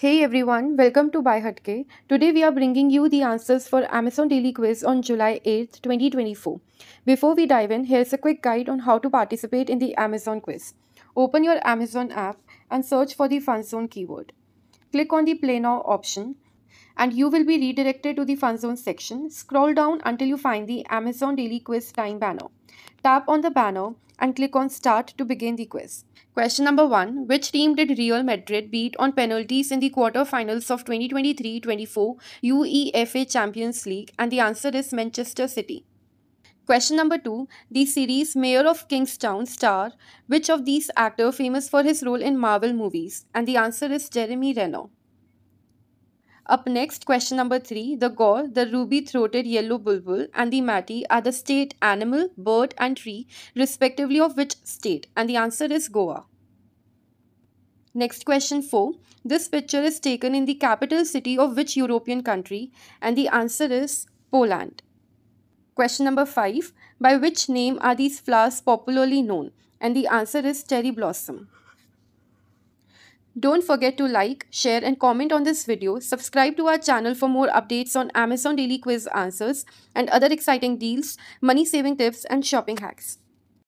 Hey everyone, welcome to BuyHatke. Today we are bringing you the answers for Amazon Daily Quiz on July 8th, 2024. Before we dive in, here's a quick guide on how to participate in the Amazon quiz. Open your Amazon app and search for the Fun Zone keyword. Click on the Play Now option and you will be redirected to the Fun Zone section. Scroll down until you find the Amazon Daily Quiz time banner. Tap on the banner and click on Start to begin the quiz. Question number 1. Which team did Real Madrid beat on penalties in the quarter-finals of 2023-24 UEFA Champions League? And the answer is Manchester City. Question number 2. The series Mayor of Kingstown star which of these actor famous for his role in Marvel movies? And the answer is Jeremy Renner. Up next, question number three. The gaur, the ruby-throated yellow bulbul and the matti are the state animal, bird and tree respectively of which state? And the answer is Goa. Next question 4. This picture is taken in the capital city of which European country? And the answer is Poland. Question number 5. By which name are these flowers popularly known? And the answer is cherry blossom. Don't forget to like, share and comment on this video. Subscribe to our channel for more updates on Amazon Daily Quiz answers and other exciting deals, money saving tips and shopping hacks.